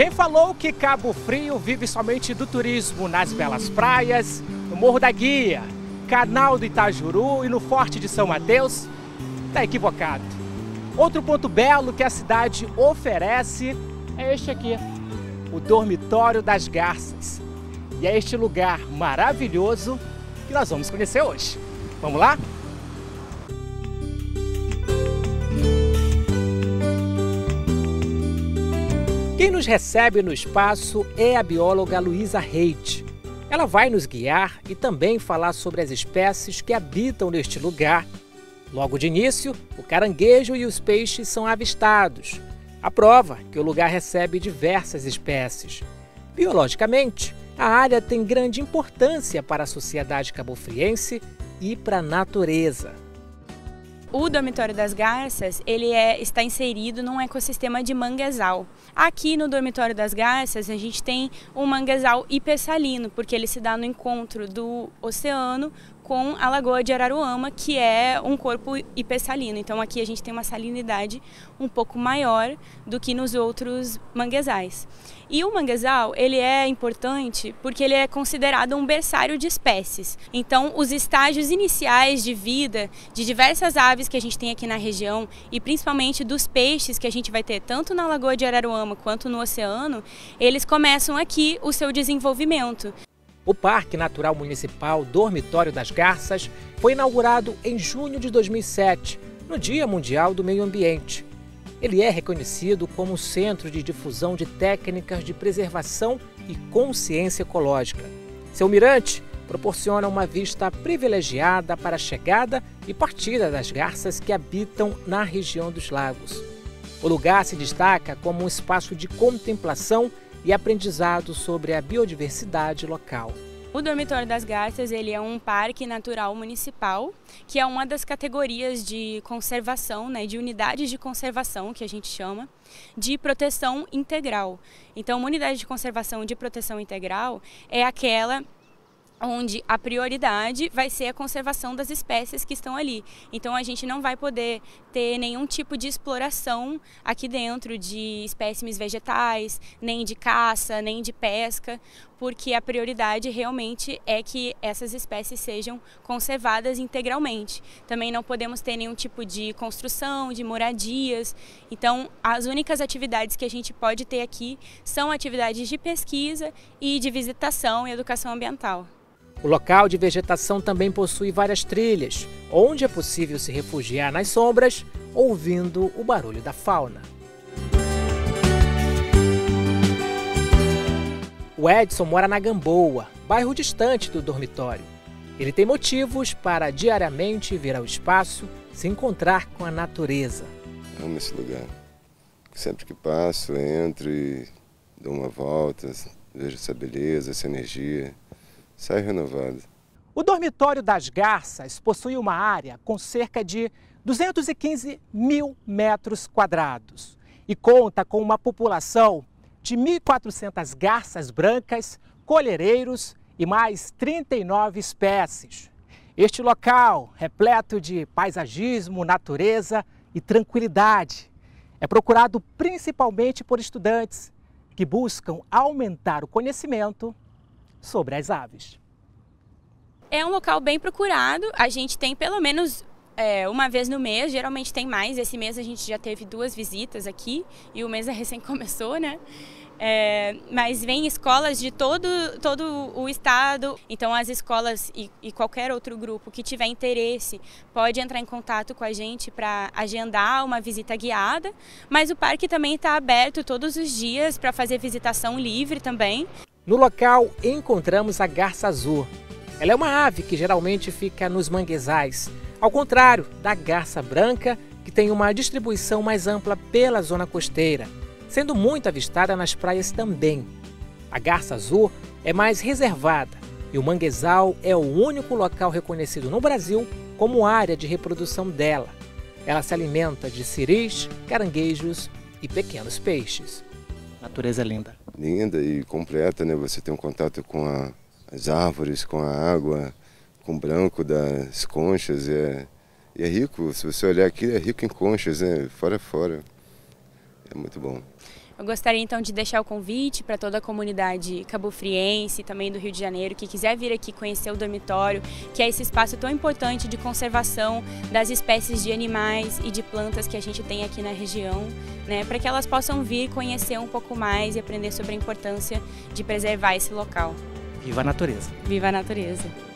Quem falou que Cabo Frio vive somente do turismo nas belas praias, no Morro da Guia, Canal do Itajuru e no Forte de São Mateus, está equivocado. Outro ponto belo que a cidade oferece é este aqui, o Dormitório das Garças. E é este lugar maravilhoso que nós vamos conhecer hoje. Vamos lá? Quem nos recebe no espaço é a bióloga Luísa Reit. Ela vai nos guiar e também falar sobre as espécies que habitam neste lugar. Logo de início, o caranguejo e os peixes são avistados. A prova que o lugar recebe diversas espécies. Biologicamente, a área tem grande importância para a sociedade cabofriense e para a natureza. O dormitório das garças ele é, está inserido num ecossistema de manguezal. Aqui no dormitório das garças a gente tem um manguezal hipersalino, porque ele se dá no encontro do oceano com a Lagoa de Araruama, que é um corpo hipersalino. Então aqui a gente tem uma salinidade um pouco maior do que nos outros manguezais. E o manguezal, ele é importante porque ele é considerado um berçário de espécies. Então, os estágios iniciais de vida de diversas aves que a gente tem aqui na região e principalmente dos peixes que a gente vai ter tanto na Lagoa de Araruama quanto no oceano, eles começam aqui o seu desenvolvimento. O Parque Natural Municipal Dormitório das Garças foi inaugurado em junho de 2007, no Dia Mundial do Meio Ambiente. Ele é reconhecido como um centro de difusão de técnicas de preservação e consciência ecológica. Seu mirante proporciona uma vista privilegiada para a chegada e partida das garças que habitam na região dos lagos. O lugar se destaca como um espaço de contemplação e aprendizado sobre a biodiversidade local. O Dormitório das Garças ele é um parque natural municipal, que é uma das categorias de conservação, né, de unidades de conservação, que a gente chama, de proteção integral. Então, uma unidade de conservação de proteção integral é aquela onde a prioridade vai ser a conservação das espécies que estão ali. Então a gente não vai poder ter nenhum tipo de exploração aqui dentro de espécimes vegetais, nem de caça, nem de pesca, porque a prioridade realmente é que essas espécies sejam conservadas integralmente. Também não podemos ter nenhum tipo de construção, de moradias. Então, as únicas atividades que a gente pode ter aqui são atividades de pesquisa e de visitação e educação ambiental. O local de vegetação também possui várias trilhas, onde é possível se refugiar nas sombras, ouvindo o barulho da fauna. O Edson mora na Gamboa, bairro distante do dormitório. Ele tem motivos para diariamente vir ao espaço se encontrar com a natureza. Amo esse lugar. Sempre que passo, entro e dou uma volta, vejo essa beleza, essa energia sai renovado. O dormitório das Garças possui uma área com cerca de 215 mil metros quadrados e conta com uma população de 1.400 garças brancas, colhereiros e mais 39 espécies. Este local, repleto de paisagismo, natureza e tranquilidade, é procurado principalmente por estudantes que buscam aumentar o conhecimento sobre as aves. É um local bem procurado. A gente tem pelo menos é, uma vez no mês, geralmente tem mais. Esse mês a gente já teve duas visitas aqui e o mês é recém começou, né? É, mas vem escolas de todo, todo o estado. Então, as escolas e, e, qualquer outro grupo que tiver interesse pode entrar em contato com a gente para agendar uma visita guiada. Mas o parque também está aberto todos os dias para fazer visitação livre também. No local encontramos a garça azul. Ela é uma ave que geralmente fica nos manguezais, ao contrário da garça branca, que tem uma distribuição mais ampla pela zona costeira, sendo muito avistada nas praias também. A garça azul é mais reservada e o manguezal é o único local reconhecido no Brasil como área de reprodução dela. Ela se alimenta de ciris, caranguejos e pequenos peixes. Natureza linda linda e completa, né? Você tem um contato com a, as árvores, com a água, com o branco das conchas. É, é rico, se você olhar aqui, é rico em conchas, né? Fora fora. É muito bom. Eu gostaria então de deixar o convite para toda a comunidade cabofriense, também do Rio de Janeiro, que quiser vir aqui conhecer o dormitório, que é esse espaço tão importante de conservação das espécies de animais e de plantas que a gente tem aqui na região, né, para que elas possam vir conhecer um pouco mais e aprender sobre a importância de preservar esse local. Viva a natureza! Viva a natureza!